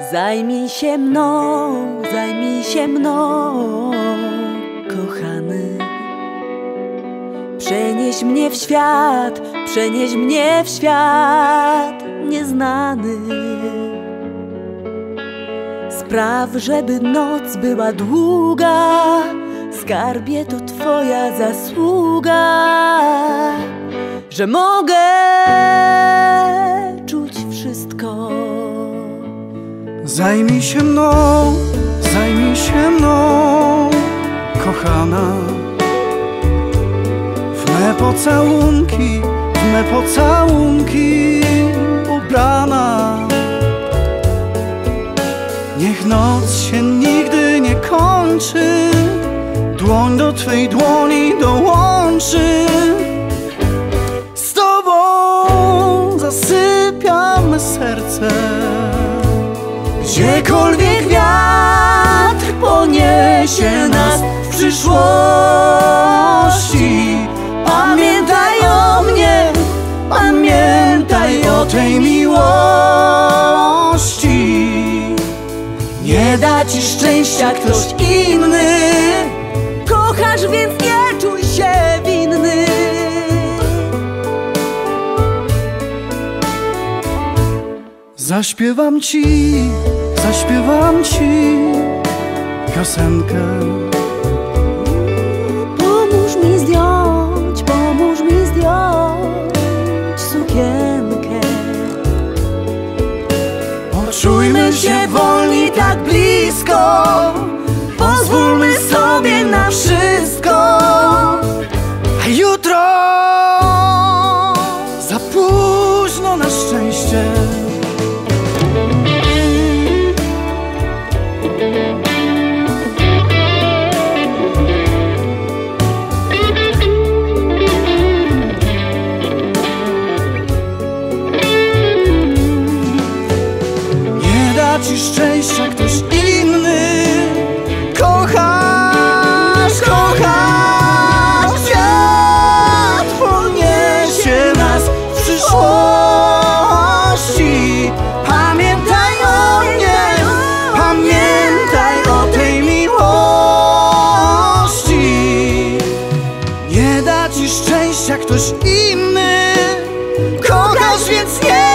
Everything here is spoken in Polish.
Zajmij się mną, zajmij się mną, kochany. Przenieś mnie w świat, przenieś mnie w świat nieznany. Spraw, żeby noc była długa, skarbie to Twoja zasługa, że mogę Zajmij się mną, zajmij się mną, kochana. W me pocałunki, w me pocałunki ubrana. Niech noc się nigdy nie kończy, dłoń do Twej dłoni dołączy. Gdziekolwiek wiatr poniesie nas w przyszłości Pamiętaj o mnie, pamiętaj o tej miłości Nie da ci szczęścia ktoś inny Kochasz, więc nie czuj się winny. Zaśpiewam ci, zaśpiewam ci piosenkę. Pomóż mi zdjąć, pomóż mi zdjąć sukienkę. Poczujmy się wolni tak blisko. Pozwólmy sobie na wszystko da ci szczęścia ktoś inny. Kochasz, kochasz Świat poniesie nas w przyszłości. Pamiętaj o mnie, pamiętaj o tej miłości. Nie da ci szczęścia ktoś inny. Kochasz, więc nie